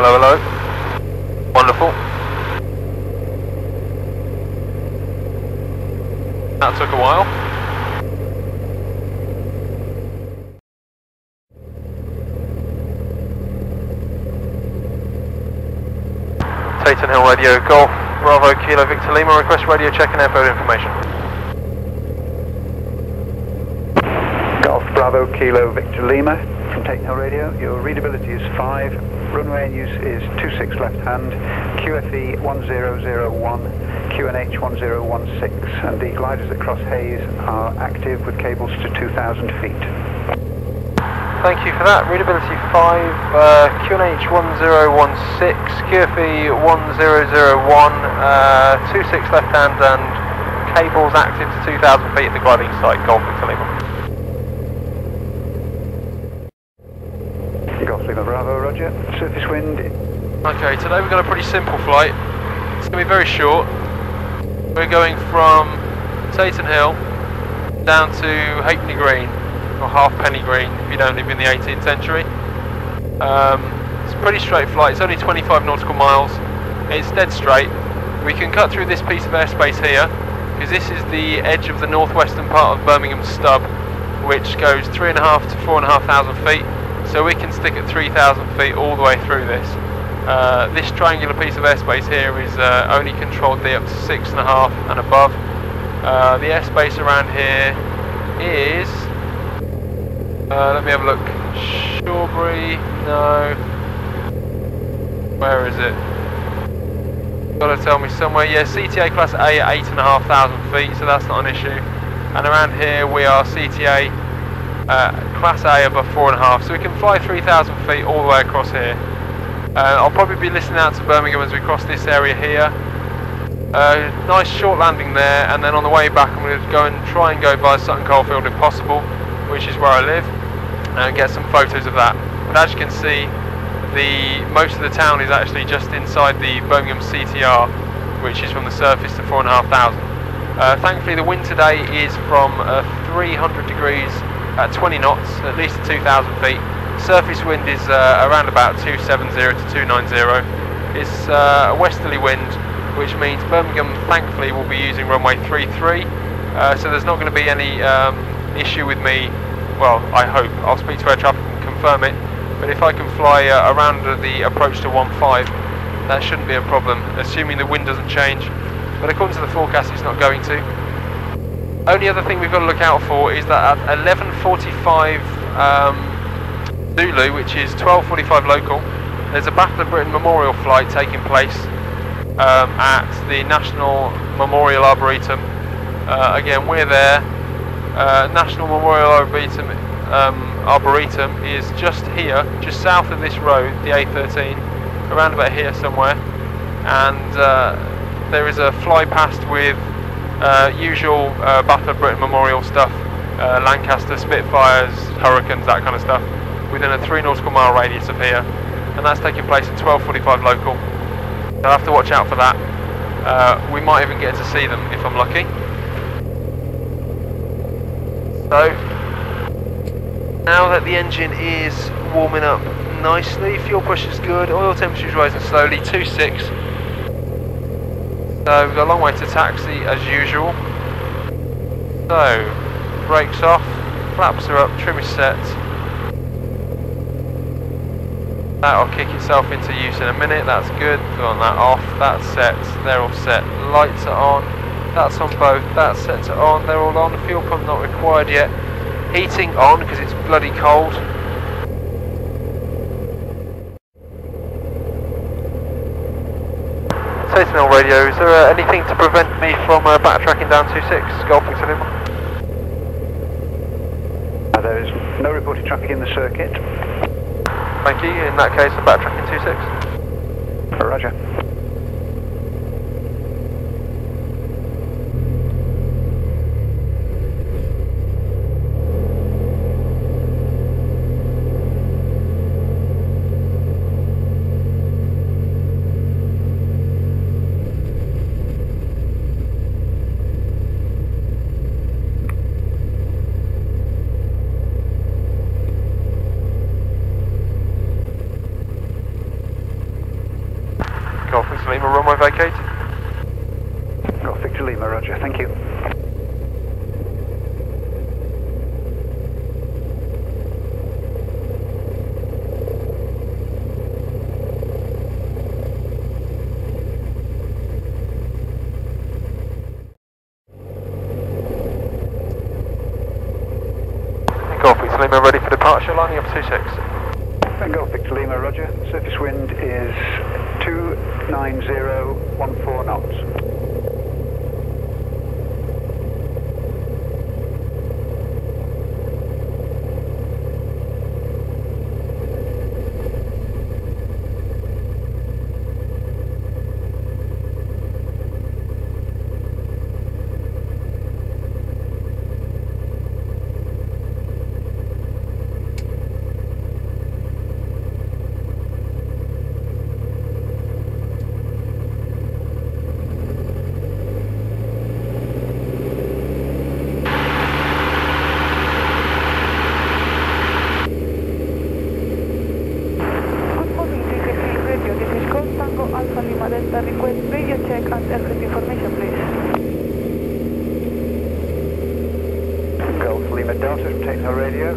Hello, hello. Wonderful. That took a while. Tatenhill Radio, Golf, Bravo, Kilo, Victor Lima, request radio check and airport information. Golf Bravo Kilo Victor Lima from Tatenhill Radio. Your readability is 5. Runway in use is 26 left hand. QFE 1001, QNH 1016. And the gliders that cross Hayes are active with cables to 2,000 feet. Thank you for that. Readability 5, uh, QNH 1016, QFE 1001, uh, 26 left hand and cables active to 2000 feet at the gliding site, Golf Victor Lima. Golf Lima Roger. Surface wind Okay, today we've got a pretty simple flight. It's going to be very short. We're going from Tatenhill down to Halfpenny Green, or Halfpenny Green if you don't live in the 18th century. Um, it's a pretty straight flight, it's only 25 nautical miles. It's dead straight. We can cut through this piece of airspace here, because this is the edge of the northwestern part of Birmingham Stub, which goes 3.5 to 4,500 feet. So we can stick at 3,000 feet all the way through this. Uh, this triangular piece of airspace here is uh, only controlled the up to six and a half and above. Uh, the airspace around here is. Uh, let me have a look. Shawbury, no. Where is it? Gotta tell me somewhere. Yeah, CTA class A at eight and a half thousand feet, so that's not an issue. And around here we are CTA uh, class A above four and a half, so we can fly 3,000 feet all the way across here. Uh, I'll probably be listening out to Birmingham as we cross this area here. Uh, nice short landing there, and then on the way back I'm going to go and try and go by Sutton Coldfield if possible, which is where I live, and get some photos of that. But as you can see, the most of the town is actually just inside the Birmingham CTR, which is from the surface to 4,500. Uh, thankfully the wind today is from uh, 300 degrees at 20 knots, at least 2,000 feet. Surface wind is uh, around about 270 to 290. It's uh, a westerly wind, which means Birmingham thankfully will be using runway 33, uh, so there's not going to be any um, issue with me. Well, I hope. I'll speak to air traffic and confirm it. But if I can fly uh, around the approach to 15, that shouldn't be a problem, assuming the wind doesn't change. But according to the forecast, it's not going to. Only other thing we've got to look out for is that at 11.45 um, Zulu, which is 12.45 local, there's a Battle of Britain memorial flight taking place. um, at the National Memorial Arboretum. Uh, again, we're there. Uh, National Memorial Arboretum, um, Arboretum is just here, just south of this road, the A13, around about here somewhere. And uh, there is a fly past with uh, usual uh, Battle of Britain Memorial stuff, uh, Lancaster, Spitfires, Hurricanes, that kind of stuff, within a three nautical mile radius of here. And that's taking place at 12.45 local. I'll have to watch out for that. Uh, we might even get to see them if I'm lucky. So, now that the engine is warming up nicely, fuel pressure's good, oil temperature's rising slowly, 2.6. So we've got a long way to taxi as usual. So, brakes off, flaps are up, trim is set. That'll kick itself into use in a minute, that's good. On that off, that's set, they're all set. Lights are on, that's on both, that's set to on, they're all on. Fuel pump not required yet. Heating on because it's bloody cold. Sentinel radio, is there uh, anything to prevent me from uh, backtracking down 2-6, Golf Victor Lima? Uh, there is no reported traffic in the circuit. Thank you, in that case I'm backtracking 2-6. Roger. Golf Victor Lima, runway vacate. Golf Victor Lima, roger, thank you. Lima ready for departure, lining up 2-6. Golf Victor Lima, roger. Surface wind is 29014 knots. Good morning, DKC Radio. This is Golf Tango Alpha Lima Delta. Request radio check and aircraft information, please. Golf Lima Delta from Techno Radio.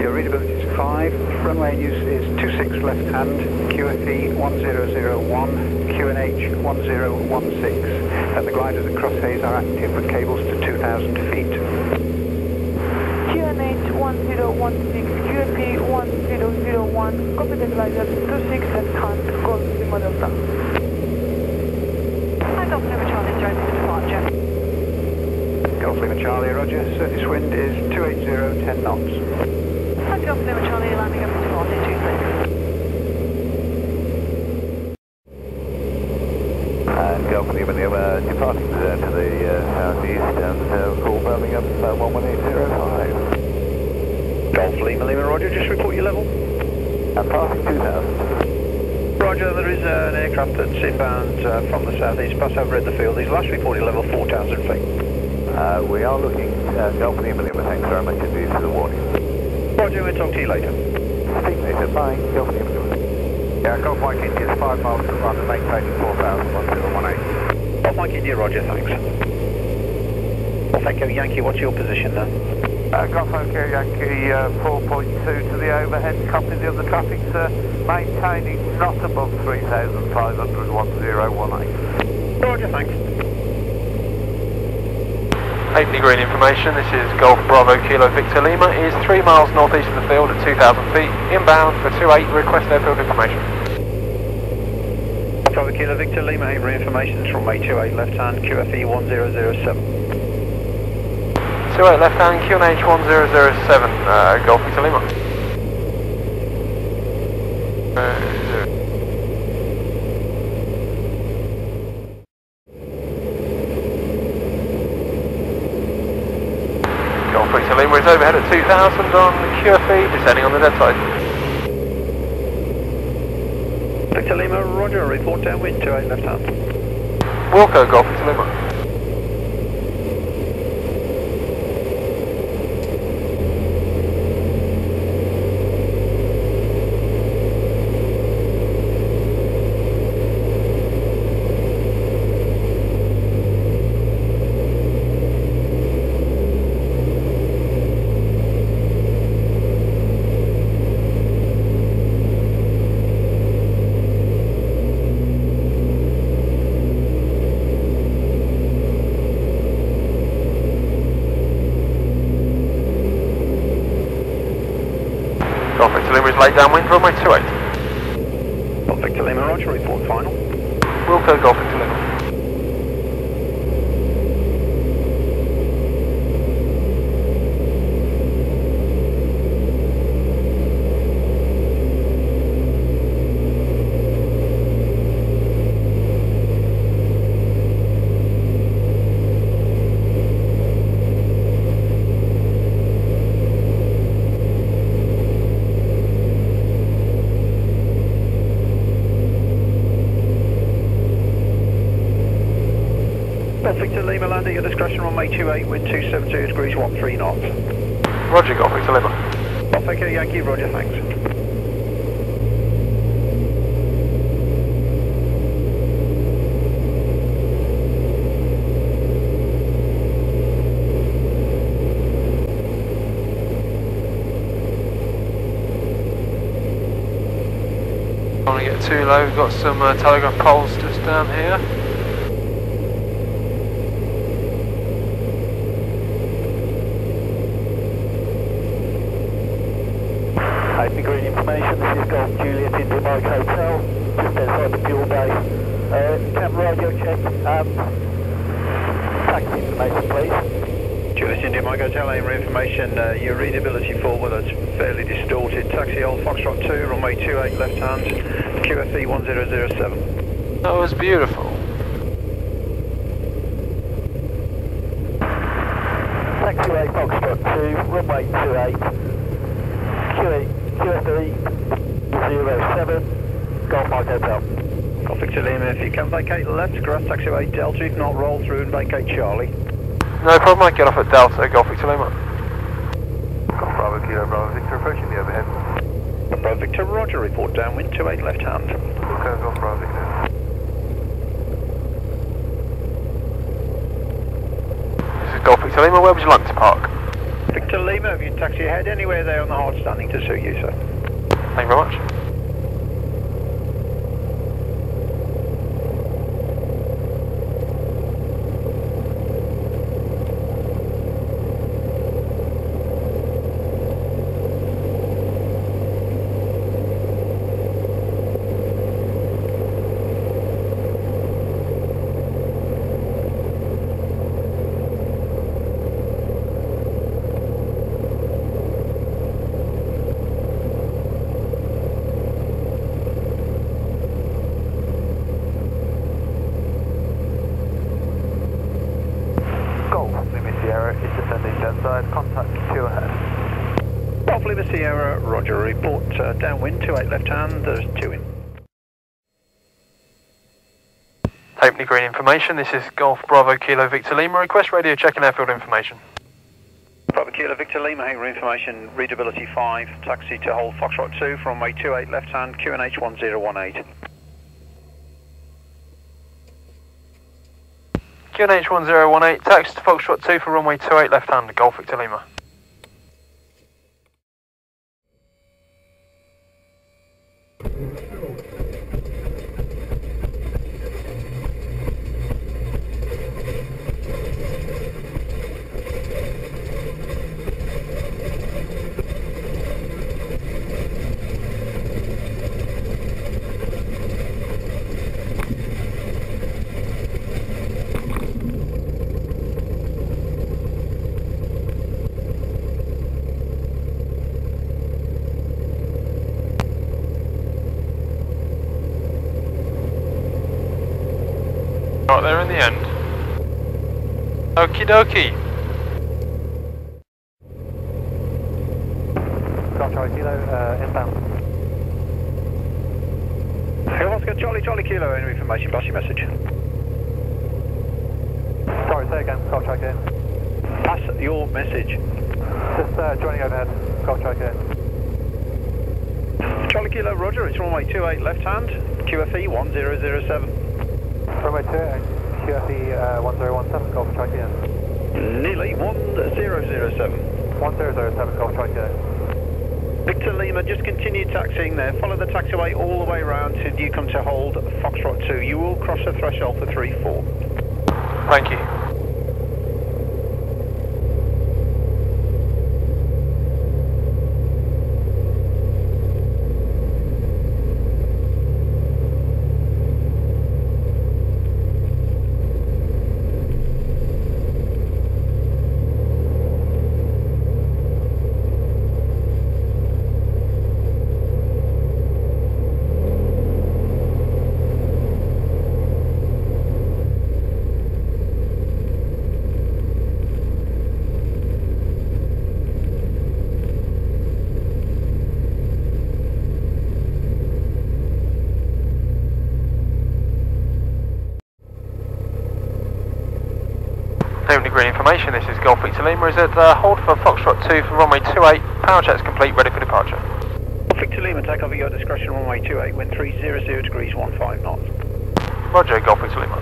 Your readability is 5. Runway use is 26 left hand. QFE 1001. QNH 1016. And the gliders at Cross Hayes are active with cables to 2,000 feet. QNH 1016, QFE 1001, copy the glider 26 left hand, Golf Lima Delta. Hi, Golf Lima Charlie, joining the departure. Golf Lima Charlie, roger. Surface wind is 280, 10 knots. Hi, Golf Lima Charlie, landing up to 42, And Golf Lima Lima departing uh, to the uh, southeast and uh, call Birmingham uh, 11805. Golf Lima Lima, roger. Just report your level. And passing 2000. Roger, there is uh, an aircraft that's inbound uh, from the southeast, pass over the field. He's last reported level 4,000 feet. Uh, we are looking uh, Golf Lima Lima, thanks very much indeed for the warning. Roger, we'll talk to you later. Speak later, bye. Golf Lima Lima. Yeah, Golf Mike India is 5 miles to run, maintaining 4000, 1018. Golf Mike India, roger, thanks. Echo Yankee, what's your position now? Uh, Golf Echo Yankee uh, 4.2 to the overhead, copy the other traffic, sir. Maintaining not above 3,500, 1018. Roger, thanks. Halfpenny Green information, this is Golf Bravo Kilo Victor Lima, is 3 miles northeast of the field at 2,000 feet, inbound for 28, request airfield information. Bravo Kilo Victor Lima, Havery information from runway 28 left hand, QFE 1007. 28 left hand, QNH 1007, uh, Golf Victor Lima. Victor Lima is overhead at 2000 on QFE, descending on the dead side. Victor Lima, roger, report downwind 28 left hand. Wilco, Golf Victor Lima. Golf Victor Lima is laid downwind, runway 28. Golf Victor Lima, roger, report final. Wilco, Golf Victor Lima. Golf Victor Lima, land at your discretion, runway 28, wind 272 degrees 13 knots. Roger, Golf Victor Lima. Golf Yankee, roger, thanks. Don't want to get too low, we've got some uh, telegraph poles just down here. Halfpenny Green information, this is Golf Juliet India Mike Hotel, just outside the fuel bay. Uh, camera radio check, um, taxi information please. Juliet India Mike Hotel, aim information, uh, your readability forward, that's fairly distorted. Taxi Old Foxtrot 2, runway 28 left hand, QFE 1007. That was beautiful. Taxiway Foxtrot 2, runway 28, QE, QFE 07, Golf Mike Hotel. Golf Victor Lima, if you can vacate left, grass taxiway Delta, if not roll through and vacate Charlie. No problem, I get off at Delta, Golf Victor Lima. Golf Bravo Kilo Bravo Victor approaching the overhead. Bravo Victor, roger, report downwind 28 left hand. Okay, Golf Bravo Victor. This is Golf Victor Lima, where would you like to park? Victor Lima, if you can taxi ahead anywhere there on the hard standing to suit you, sir. Thank you very much. Golf Lima Sierra is descending dead side, contact two ahead. Golf Lima Sierra, roger, report uh, downwind 28 left hand, there's two in. Halfpenny Green information, this is Golf Bravo Kilo Victor Lima, request radio check checking airfield information. Bravo Kilo Victor Lima, Hanger information, readability 5, taxi to hold Foxtrot 2 from runway 28 left hand, QNH 1018. QNH 1018, taxi to Foxtrot 2 for runway 28 left hand, Golf Victor Lima. Got there in the end. Okie dokie. Charlie Kilo, uh, inbound. Hey, Oscar, Charlie, Charlie Kilo, any information, pass your message. Sorry, say again, Charlie Kilo. Pass your message. Just uh, joining overhead, Golf Charlie Kilo. Charlie Kilo, Roger, it's runway 28 left hand, QFE 1007. Runway 2, QFE uh, 1017, Golf Charlie Kilo. Nearly 1007. 1007, Golf Charlie Kilo. Victor Lima, just continue taxiing there. Follow the taxiway all the way around till you come to hold Foxtrot 2. You will cross the threshold for 3-4. Thank you. Only information, this is Golf Victor Lima, is it uh, hold for Foxtrot 2 for runway 28, power check's complete, ready for departure. Victor Lima, take over at your discretion, runway 28, wind 300 degrees, 15 knots. Roger, Golf Victor Lima.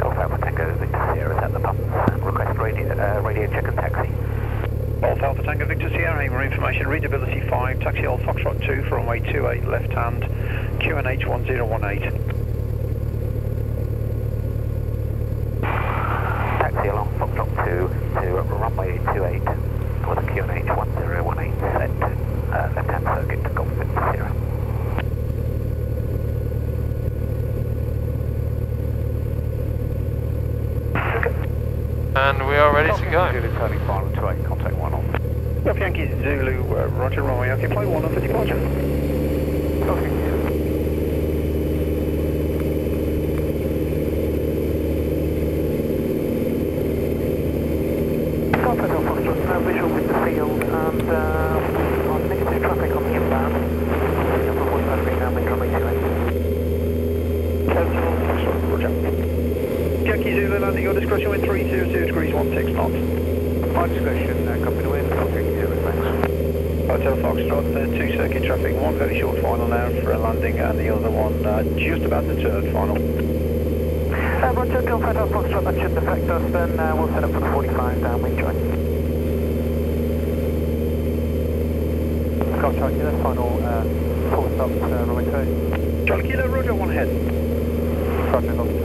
Golf Alpha Tango Victor Sierra at the pumps. Request radio, uh, radio check and taxi. Golf Alpha Tango Victor Sierra, more information, readability 5, taxi hold Foxtrot 2 for runway 28, left hand, QNH 1018. Taxi along Foxtrot 2 to runway 28 with a QNH 1018 set, uh, left-hand circuit to Golf Victor Sierra. And we are ready to go. turning final to 8, contact 1 on. Golf Yankee Zulu, uh, Roger, runway Yankee, play 1 on for departure. Golf Hotel Foxtrot, no visual with the field and uh, on negative traffic on the inbound. Number 153 now, make runway 28. Cancel, Foxtrot, Roger. Yankee Zulu, land at your discretion, wind 300 degrees, 16 knots. My discretion, uh, copy the wind, Golf Victor thanks. Hotel Foxtrot, uh, two circuit traffic, one very short final now for a landing and the other one uh, just about to turn final. Uh, Roger, Hotel Foxtrot, that shouldn't affect us then. Uh, we'll set up for the 45 downwind join. Golf Charlie Kilo, final uh, full stop uh, runway 2. Charlie Kilo, Roger, one ahead. Roger.